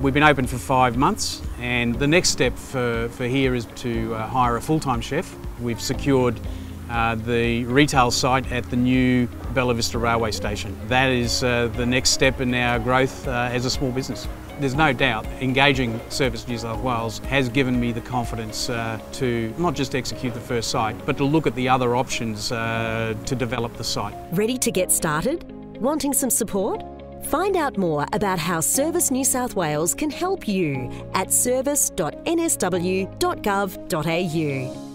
We've been open for five months and the next step for, for here is to uh, hire a full-time chef. We've secured uh, the retail site at the new Bella Vista Railway Station. That is uh, the next step in our growth uh, as a small business. There's no doubt engaging Service New South Wales has given me the confidence uh, to not just execute the first site, but to look at the other options uh, to develop the site. Ready to get started? Wanting some support? Find out more about how Service New South Wales can help you at service.nsw.gov.au.